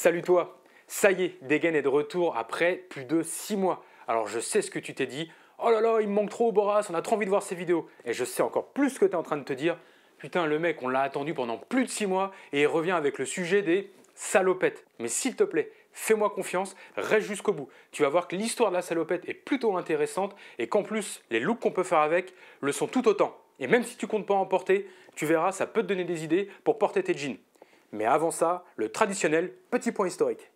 Salut toi Ça y est, Degen est de retour après plus de 6 mois. Alors je sais ce que tu t'es dit. Oh là là, il me manque trop Boras, on a trop envie de voir ses vidéos. Et je sais encore plus ce que tu es en train de te dire. Putain, le mec, on l'a attendu pendant plus de 6 mois et il revient avec le sujet des salopettes. Mais s'il te plaît, fais-moi confiance, reste jusqu'au bout. Tu vas voir que l'histoire de la salopette est plutôt intéressante et qu'en plus, les looks qu'on peut faire avec le sont tout autant. Et même si tu comptes pas en porter, tu verras, ça peut te donner des idées pour porter tes jeans. Mais avant ça, le traditionnel petit point historique.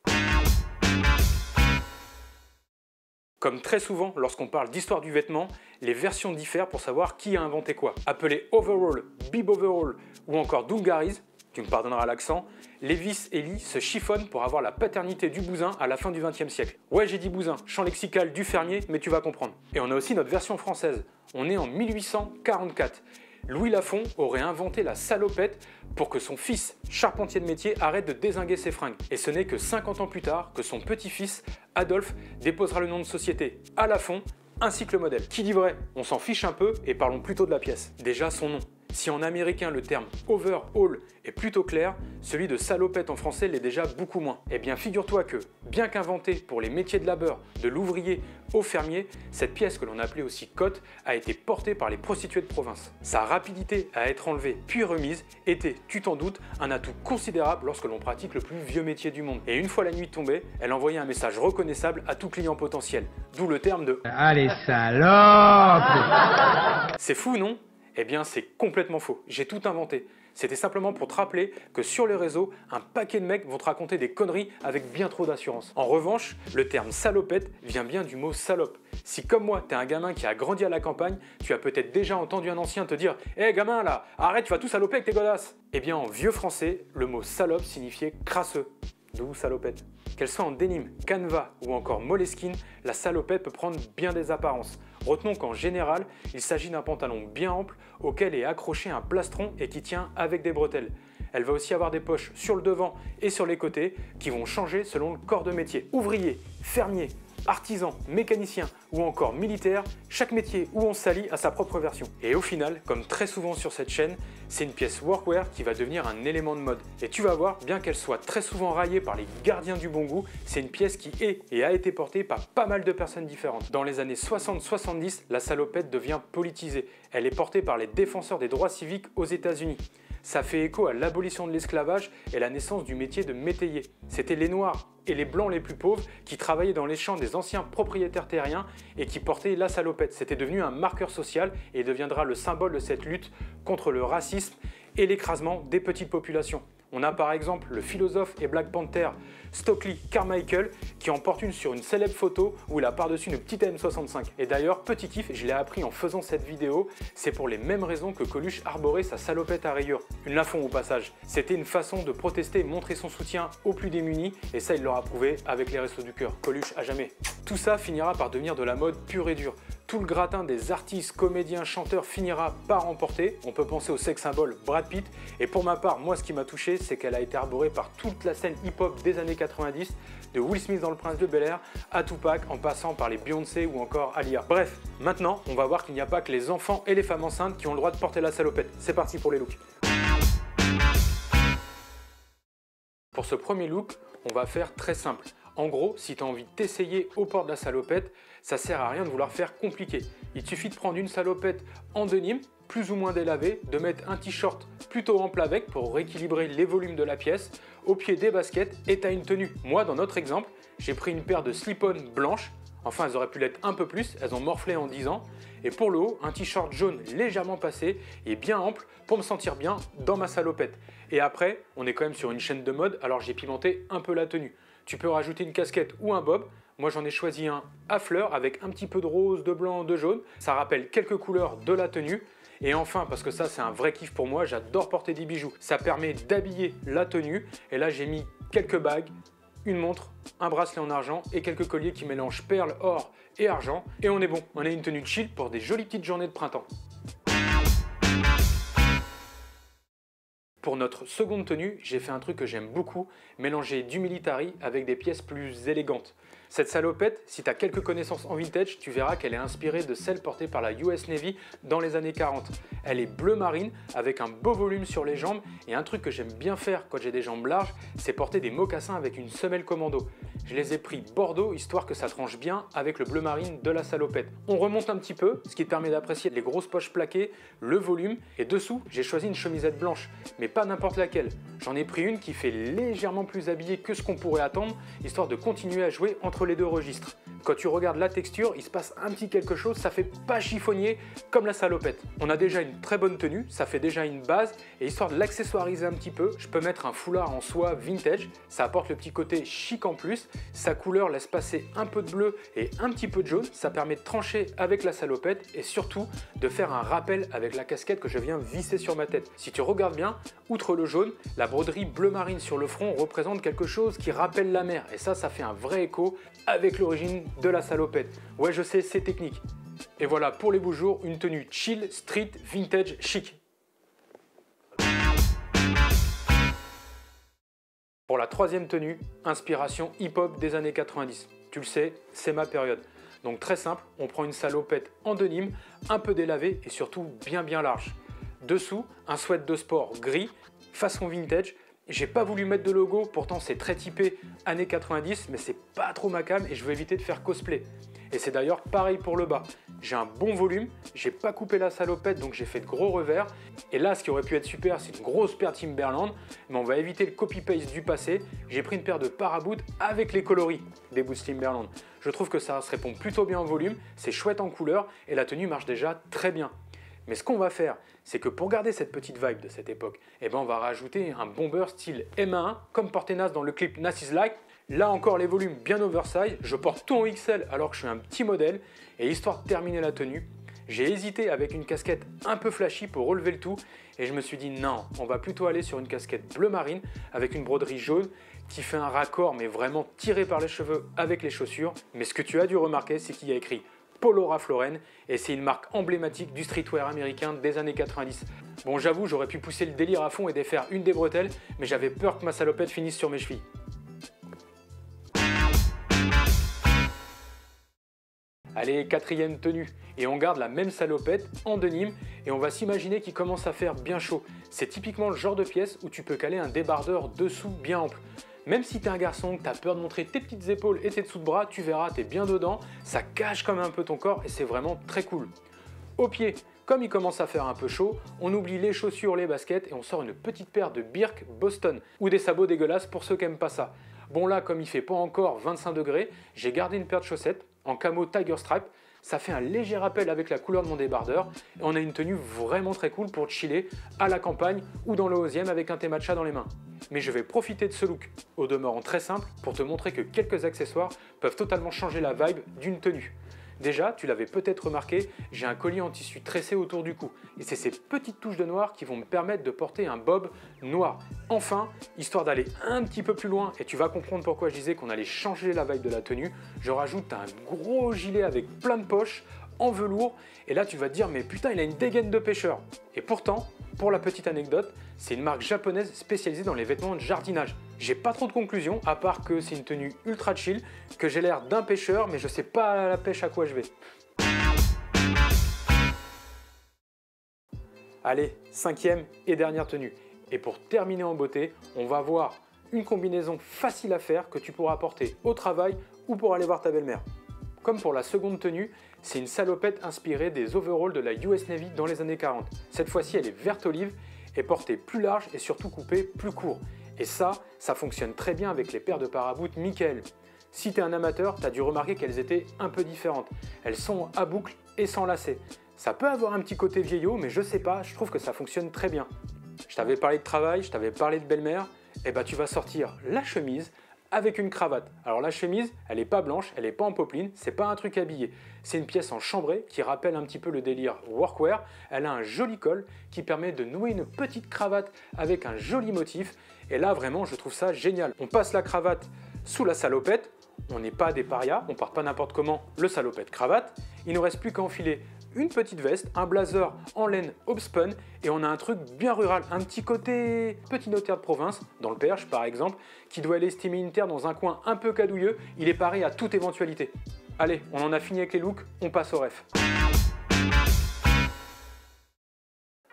Comme très souvent lorsqu'on parle d'histoire du vêtement, les versions diffèrent pour savoir qui a inventé quoi. Appelé overall, bib overall ou encore dungarees, tu me pardonneras l'accent, Lévis et Lee se chiffonnent pour avoir la paternité du bousin à la fin du XXe siècle. Ouais, j'ai dit bousin, champ lexical du fermier, mais tu vas comprendre. Et on a aussi notre version française. On est en 1844 Louis Lafont aurait inventé la salopette pour que son fils, charpentier de métier, arrête de désinguer ses fringues. Et ce n'est que 50 ans plus tard que son petit-fils, Adolphe, déposera le nom de société à Lafont ainsi que le modèle. Qui dit vrai On s'en fiche un peu et parlons plutôt de la pièce. Déjà son nom. Si en américain le terme overhaul est plutôt clair, celui de salopette en français l'est déjà beaucoup moins. Eh bien figure-toi que, bien qu'inventée pour les métiers de labeur, de l'ouvrier au fermier, cette pièce que l'on appelait aussi cote a été portée par les prostituées de province. Sa rapidité à être enlevée puis remise était, tu t'en doutes, un atout considérable lorsque l'on pratique le plus vieux métier du monde. Et une fois la nuit tombée, elle envoyait un message reconnaissable à tout client potentiel. D'où le terme de Allez salope C'est fou, non? Eh bien, c'est complètement faux. J'ai tout inventé. C'était simplement pour te rappeler que sur les réseaux, un paquet de mecs vont te raconter des conneries avec bien trop d'assurance. En revanche, le terme salopette vient bien du mot salope. Si comme moi, t'es un gamin qui a grandi à la campagne, tu as peut-être déjà entendu un ancien te dire Hé gamin là, arrête, tu vas tout saloper avec tes godasses Eh bien, en vieux français, le mot salope signifiait crasseux. D'où salopette Qu'elle soit en denim, canevas ou encore moleskine, la salopette peut prendre bien des apparences. Retenons qu'en général, il s'agit d'un pantalon bien ample auquel est accroché un plastron et qui tient avec des bretelles. Elle va aussi avoir des poches sur le devant et sur les côtés qui vont changer selon le corps de métier. Ouvrier, fermier, artisan, mécanicien ou encore militaire, chaque métier où on s'allie a sa propre version. Et au final, comme très souvent sur cette chaîne, c'est une pièce workwear qui va devenir un élément de mode. Et tu vas voir, bien qu'elle soit très souvent raillée par les gardiens du bon goût, c'est une pièce qui est et a été portée par pas mal de personnes différentes. Dans les années 60-70, la salopette devient politisée. Elle est portée par les défenseurs des droits civiques aux États-Unis. Ça fait écho à l'abolition de l'esclavage et la naissance du métier de métayer. C'était les Noirs et les Blancs les plus pauvres qui travaillaient dans les champs des anciens propriétaires terriens et qui portaient la salopette. C'était devenu un marqueur social et deviendra le symbole de cette lutte contre le racisme et l'écrasement des petites populations. On a par exemple le philosophe et Black Panther Stockley Carmichael qui en porte une sur une célèbre photo où il a par-dessus une petite M65. Et d'ailleurs, petit kiff, je l'ai appris en faisant cette vidéo, c'est pour les mêmes raisons que Coluche arborait sa salopette à rayures. Une lafon au passage. C'était une façon de protester montrer son soutien aux plus démunis et ça il l'aura prouvé avec les restos du cœur. Coluche à jamais. Tout ça finira par devenir de la mode pure et dure tout le gratin des artistes, comédiens, chanteurs finira par remporter. On peut penser au sex symbole Brad Pitt. Et pour ma part, moi ce qui m'a touché, c'est qu'elle a été arborée par toute la scène hip-hop des années 90, de Will Smith dans Le Prince de Bel Air à Tupac, en passant par les Beyoncé ou encore Alia. Bref, maintenant, on va voir qu'il n'y a pas que les enfants et les femmes enceintes qui ont le droit de porter la salopette. C'est parti pour les looks. Pour ce premier look, on va faire très simple. En gros, si tu as envie de t'essayer au port de la salopette, ça sert à rien de vouloir faire compliqué. Il suffit de prendre une salopette en denim, plus ou moins délavée, de mettre un t-shirt plutôt ample avec pour rééquilibrer les volumes de la pièce, au pied des baskets et tu as une tenue. Moi, dans notre exemple, j'ai pris une paire de slip-on blanches, enfin elles auraient pu l'être un peu plus, elles ont morflé en 10 ans, et pour le haut, un t-shirt jaune légèrement passé et bien ample pour me sentir bien dans ma salopette. Et après, on est quand même sur une chaîne de mode, alors j'ai pimenté un peu la tenue. Tu peux rajouter une casquette ou un bob. Moi j'en ai choisi un à fleurs avec un petit peu de rose, de blanc, de jaune. Ça rappelle quelques couleurs de la tenue. Et enfin, parce que ça c'est un vrai kiff pour moi, j'adore porter des bijoux. Ça permet d'habiller la tenue. Et là j'ai mis quelques bagues, une montre, un bracelet en argent et quelques colliers qui mélangent perles, or et argent. Et on est bon, on a une tenue chill pour des jolies petites journées de printemps. Pour notre seconde tenue, j'ai fait un truc que j'aime beaucoup, mélanger du military avec des pièces plus élégantes. Cette salopette, si tu as quelques connaissances en vintage, tu verras qu'elle est inspirée de celle portée par la US Navy dans les années 40. Elle est bleu marine avec un beau volume sur les jambes et un truc que j'aime bien faire quand j'ai des jambes larges, c'est porter des mocassins avec une semelle commando. Je les ai pris Bordeaux histoire que ça tranche bien avec le bleu marine de la salopette. On remonte un petit peu, ce qui permet d'apprécier les grosses poches plaquées, le volume et dessous j'ai choisi une chemisette blanche, mais pas n'importe laquelle. J'en ai pris une qui fait légèrement plus habillée que ce qu'on pourrait attendre, histoire de continuer à jouer les deux registres. Quand tu regardes la texture, il se passe un petit quelque chose, ça fait pas chiffonnier comme la salopette. On a déjà une très bonne tenue, ça fait déjà une base, et histoire de l'accessoiriser un petit peu, je peux mettre un foulard en soie vintage, ça apporte le petit côté chic en plus, sa couleur laisse passer un peu de bleu et un petit peu de jaune, ça permet de trancher avec la salopette et surtout de faire un rappel avec la casquette que je viens visser sur ma tête. Si tu regardes bien, outre le jaune, la broderie bleu marine sur le front représente quelque chose qui rappelle la mer, et ça, ça fait un vrai écho avec l'origine de la salopette. Ouais, je sais, c'est technique. Et voilà pour les beaux jours, une tenue chill, street, vintage, chic. Pour la troisième tenue, inspiration hip-hop des années 90. Tu le sais, c'est ma période. Donc très simple, on prend une salopette en denim, un peu délavée et surtout bien bien large. Dessous, un sweat de sport gris, façon vintage, j'ai pas voulu mettre de logo, pourtant c'est très typé années 90, mais c'est pas trop ma cam et je veux éviter de faire cosplay. Et c'est d'ailleurs pareil pour le bas. J'ai un bon volume, j'ai pas coupé la salopette donc j'ai fait de gros revers. Et là, ce qui aurait pu être super, c'est une grosse paire Timberland, mais on va éviter le copy-paste du passé. J'ai pris une paire de paraboots avec les coloris des boots Timberland. Je trouve que ça se répond plutôt bien en volume, c'est chouette en couleur et la tenue marche déjà très bien. Mais ce qu'on va faire, c'est que pour garder cette petite vibe de cette époque, eh ben on va rajouter un bomber style M1, comme porté Nas dans le clip Nas is Like. Là encore les volumes bien oversize, je porte tout en XL alors que je suis un petit modèle, et histoire de terminer la tenue, j'ai hésité avec une casquette un peu flashy pour relever le tout, et je me suis dit non, on va plutôt aller sur une casquette bleu marine avec une broderie jaune qui fait un raccord mais vraiment tiré par les cheveux avec les chaussures. Mais ce que tu as dû remarquer, c'est qu'il y a écrit Polo Ralph et c'est une marque emblématique du streetwear américain des années 90. Bon, j'avoue, j'aurais pu pousser le délire à fond et défaire une des bretelles, mais j'avais peur que ma salopette finisse sur mes chevilles. Allez, quatrième tenue. Et on garde la même salopette en denim et on va s'imaginer qu'il commence à faire bien chaud. C'est typiquement le genre de pièce où tu peux caler un débardeur dessous bien ample. Même si t'es un garçon, que t'as peur de montrer tes petites épaules et tes dessous de bras, tu verras, t'es bien dedans, ça cache comme un peu ton corps et c'est vraiment très cool. Au pied, comme il commence à faire un peu chaud, on oublie les chaussures, les baskets et on sort une petite paire de Birk Boston ou des sabots dégueulasses pour ceux qui aiment pas ça. Bon là, comme il fait pas encore 25 degrés, j'ai gardé une paire de chaussettes en camo Tiger Stripe ça fait un léger rappel avec la couleur de mon débardeur et on a une tenue vraiment très cool pour chiller à la campagne ou dans le 11 avec un thé matcha dans les mains. Mais je vais profiter de ce look, au demeurant très simple, pour te montrer que quelques accessoires peuvent totalement changer la vibe d'une tenue. Déjà, tu l'avais peut-être remarqué, j'ai un collier en tissu tressé autour du cou. Et c'est ces petites touches de noir qui vont me permettre de porter un bob noir. Enfin, histoire d'aller un petit peu plus loin, et tu vas comprendre pourquoi je disais qu'on allait changer la vibe de la tenue, je rajoute un gros gilet avec plein de poches en velours. Et là, tu vas te dire, mais putain, il a une dégaine de pêcheur. Et pourtant, pour la petite anecdote, c'est une marque japonaise spécialisée dans les vêtements de jardinage. J'ai pas trop de conclusions, à part que c'est une tenue ultra chill, que j'ai l'air d'un pêcheur, mais je sais pas à la pêche à quoi je vais. Allez, cinquième et dernière tenue. Et pour terminer en beauté, on va voir une combinaison facile à faire que tu pourras porter au travail ou pour aller voir ta belle-mère. Comme pour la seconde tenue, c'est une salopette inspirée des overalls de la US Navy dans les années 40. Cette fois-ci, elle est verte olive et portée plus large et surtout coupée plus court. Et ça, ça fonctionne très bien avec les paires de paraboutes Michael. Si tu es un amateur, tu as dû remarquer qu'elles étaient un peu différentes. Elles sont à boucle et sans lacets. Ça peut avoir un petit côté vieillot, mais je sais pas, je trouve que ça fonctionne très bien. Je t'avais parlé de travail, je t'avais parlé de belle-mère, et eh bah ben, tu vas sortir la chemise avec une cravate. Alors la chemise, elle n'est pas blanche, elle n'est pas en popeline, c'est pas un truc habillé. C'est une pièce en chambrée qui rappelle un petit peu le délire workwear. Elle a un joli col qui permet de nouer une petite cravate avec un joli motif. Et là vraiment, je trouve ça génial. On passe la cravate sous la salopette. On n'est pas des parias, on part pas n'importe comment le salopette cravate. Il ne reste plus qu'à enfiler une petite veste, un blazer en laine Hobspun et on a un truc bien rural, un petit côté petit notaire de province, dans le Perche par exemple, qui doit aller estimer une terre dans un coin un peu cadouilleux, il est paré à toute éventualité. Allez, on en a fini avec les looks, on passe au ref.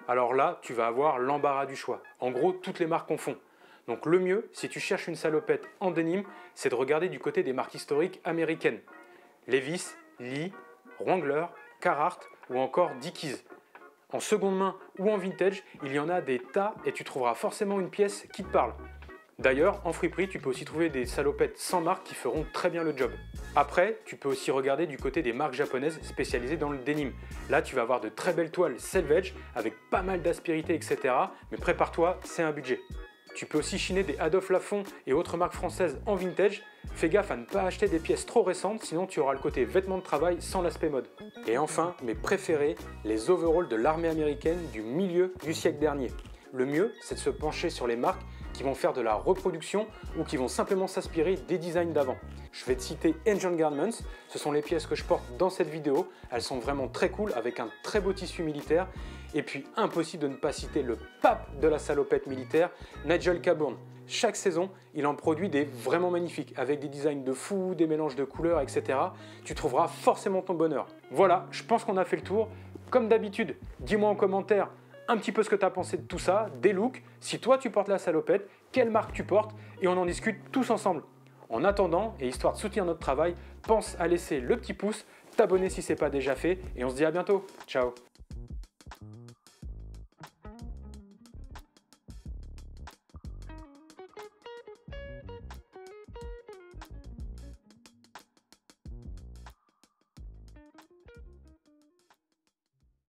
Alors là, tu vas avoir l'embarras du choix. En gros, toutes les marques en font. Donc le mieux, si tu cherches une salopette en denim, c'est de regarder du côté des marques historiques américaines. Levis, Lee, Wrangler, Carhartt ou encore Dickies. En seconde main ou en vintage, il y en a des tas et tu trouveras forcément une pièce qui te parle. D'ailleurs, en friperie, tu peux aussi trouver des salopettes sans marque qui feront très bien le job. Après, tu peux aussi regarder du côté des marques japonaises spécialisées dans le denim. Là, tu vas avoir de très belles toiles selvage avec pas mal d'aspérité, etc. Mais prépare-toi, c'est un budget. Tu peux aussi chiner des Adolphe Lafont et autres marques françaises en vintage. Fais gaffe à ne pas acheter des pièces trop récentes, sinon tu auras le côté vêtements de travail sans l'aspect mode. Et enfin, mes préférés, les overalls de l'armée américaine du milieu du siècle dernier. Le mieux, c'est de se pencher sur les marques qui vont faire de la reproduction ou qui vont simplement s'inspirer des designs d'avant. Je vais te citer Engine Garments, ce sont les pièces que je porte dans cette vidéo, elles sont vraiment très cool avec un très beau tissu militaire et puis impossible de ne pas citer le pape de la salopette militaire, Nigel Cabourn. Chaque saison, il en produit des vraiment magnifiques, avec des designs de fou, des mélanges de couleurs, etc. Tu trouveras forcément ton bonheur. Voilà, je pense qu'on a fait le tour. Comme d'habitude, dis-moi en commentaire un petit peu ce que tu as pensé de tout ça, des looks, si toi tu portes la salopette, quelle marque tu portes, et on en discute tous ensemble. En attendant, et histoire de soutenir notre travail, pense à laisser le petit pouce, t'abonner si ce n'est pas déjà fait, et on se dit à bientôt. Ciao